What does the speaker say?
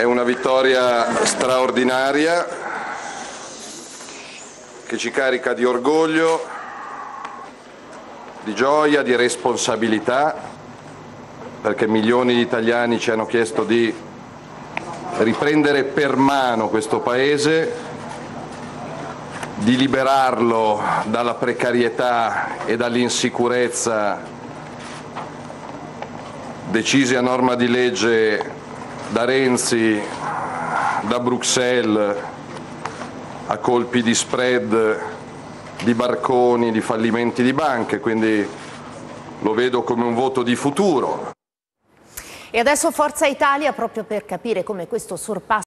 È una vittoria straordinaria che ci carica di orgoglio, di gioia, di responsabilità, perché milioni di italiani ci hanno chiesto di riprendere per mano questo Paese, di liberarlo dalla precarietà e dall'insicurezza decisi a norma di legge da Renzi, da Bruxelles, a colpi di spread, di barconi, di fallimenti di banche, quindi lo vedo come un voto di futuro. E adesso Forza Italia proprio per capire come questo sorpasso